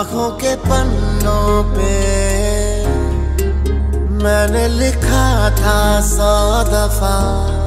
आँखों के पन्नों पे मैंने लिखा था सौ दफ़ा।